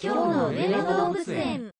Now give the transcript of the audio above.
今日の上野動物園。